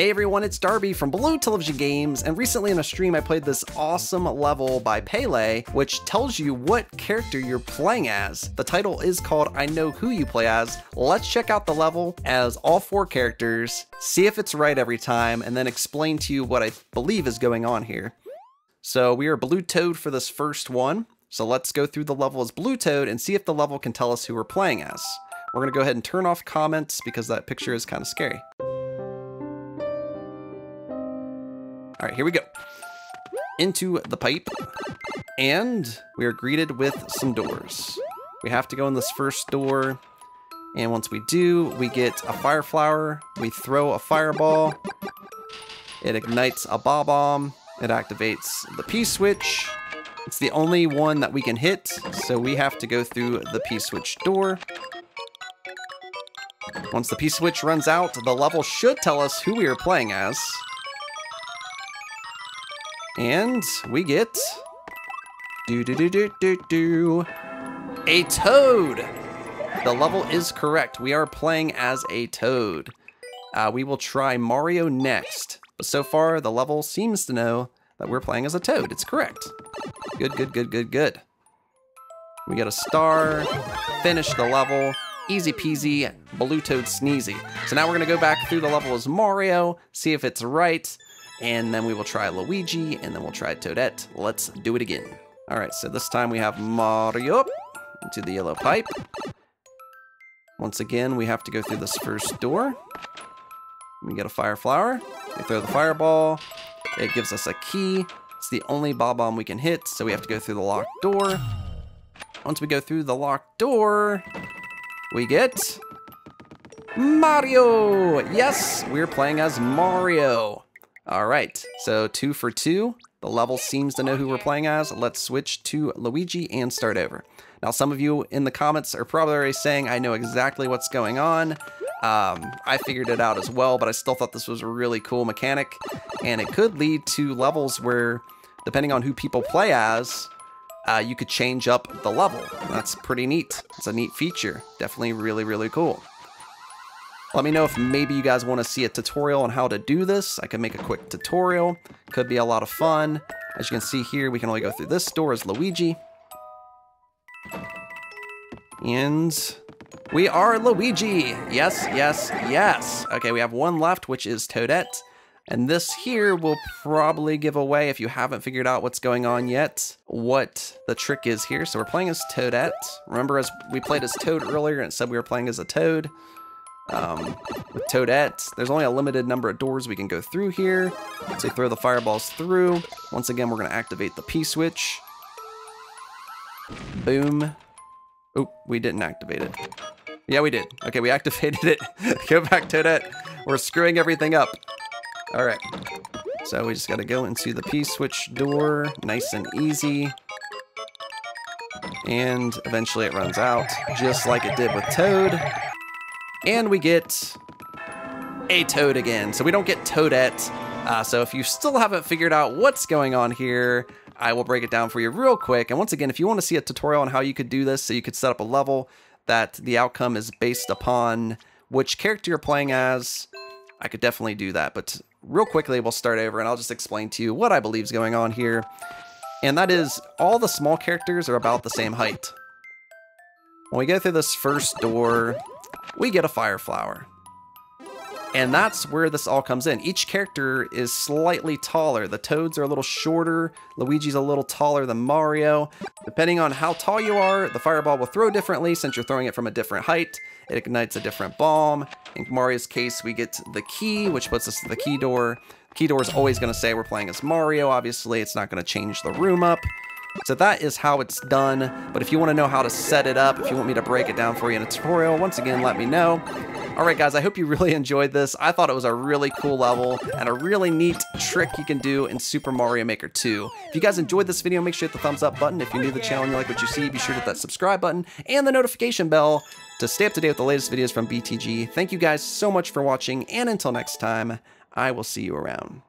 Hey everyone, it's Darby from Blue Television Games, and recently in a stream I played this awesome level by Pele, which tells you what character you're playing as. The title is called I Know Who You Play As. Let's check out the level as all four characters, see if it's right every time, and then explain to you what I believe is going on here. So we are Blue Toad for this first one, so let's go through the level as Blue Toad and see if the level can tell us who we're playing as. We're gonna go ahead and turn off comments because that picture is kind of scary. All right, here we go. Into the pipe, and we are greeted with some doors. We have to go in this first door, and once we do, we get a fire flower, we throw a fireball, it ignites a Bob-omb, it activates the P-switch, it's the only one that we can hit, so we have to go through the P-switch door. Once the P-switch runs out, the level should tell us who we are playing as. And we get do do do do do do a toad. The level is correct. We are playing as a toad. Uh, we will try Mario next, but so far the level seems to know that we're playing as a toad. It's correct. Good, good, good, good, good. We get a star, finish the level, easy peasy, blue toad sneezy. So now we're gonna go back through the level as Mario, see if it's right, and then we will try Luigi, and then we'll try Toadette. Let's do it again. All right, so this time we have Mario into the yellow pipe. Once again, we have to go through this first door. We get a fire flower. We throw the fireball. It gives us a key. It's the only Bob-omb we can hit, so we have to go through the locked door. Once we go through the locked door, we get Mario! Yes, we're playing as Mario. All right, so two for two. The level seems to know who we're playing as. Let's switch to Luigi and start over. Now, some of you in the comments are probably already saying, I know exactly what's going on. Um, I figured it out as well, but I still thought this was a really cool mechanic, and it could lead to levels where, depending on who people play as, uh, you could change up the level. That's pretty neat. It's a neat feature. Definitely really, really cool. Let me know if maybe you guys want to see a tutorial on how to do this. I could make a quick tutorial. Could be a lot of fun. As you can see here, we can only go through this door as Luigi. And we are Luigi. Yes, yes, yes. Okay, we have one left, which is Toadette. And this here will probably give away, if you haven't figured out what's going on yet, what the trick is here. So we're playing as Toadette. Remember, as we played as Toad earlier and said we were playing as a Toad. Um, with Toadette, there's only a limited number of doors we can go through here. So throw the fireballs through. Once again, we're going to activate the P-switch. Boom. Oh, we didn't activate it. Yeah, we did. Okay, we activated it. go back, Toadette. We're screwing everything up. All right. So we just got to go into the P-switch door. Nice and easy. And eventually it runs out, just like it did with Toad. And we get a Toad again. So we don't get Toadette. Uh, so if you still haven't figured out what's going on here, I will break it down for you real quick. And once again, if you want to see a tutorial on how you could do this, so you could set up a level that the outcome is based upon which character you're playing as, I could definitely do that. But real quickly, we'll start over and I'll just explain to you what I believe is going on here. And that is all the small characters are about the same height. When we go through this first door, we get a fire flower. And that's where this all comes in. Each character is slightly taller. The Toads are a little shorter. Luigi's a little taller than Mario. Depending on how tall you are, the fireball will throw differently since you're throwing it from a different height. It ignites a different bomb. In Mario's case, we get the key, which puts us to the key door. Key door is always going to say we're playing as Mario, obviously. It's not going to change the room up. So that is how it's done, but if you want to know how to set it up, if you want me to break it down for you in a tutorial, once again, let me know. Alright guys, I hope you really enjoyed this. I thought it was a really cool level and a really neat trick you can do in Super Mario Maker 2. If you guys enjoyed this video, make sure to hit the thumbs up button. If you're new to the channel and you like what you see, be sure to hit that subscribe button and the notification bell to stay up to date with the latest videos from BTG. Thank you guys so much for watching, and until next time, I will see you around.